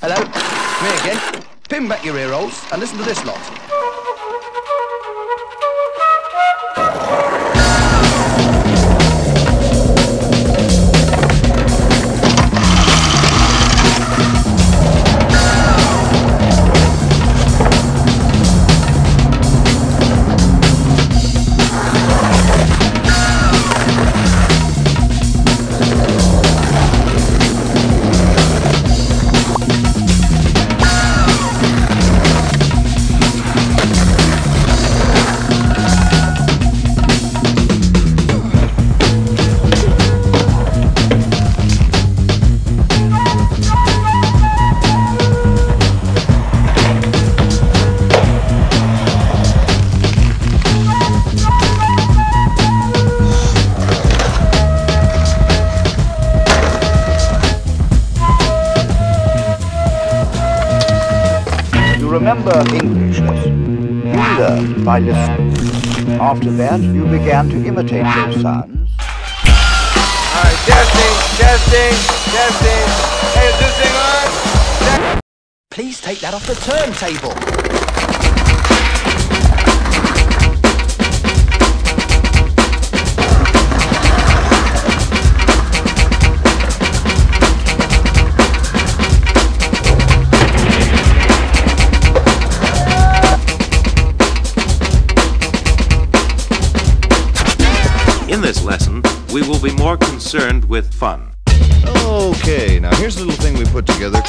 Hello, me again. Pin back your ear holes and listen to this lot. Remember English lesson. You learned by listening. After that, you began to imitate those sounds. Alright, testing, testing, testing. Hey, is this thing on? Please take that off the turntable. We will be more concerned with fun. Okay, now here's a little thing we put together.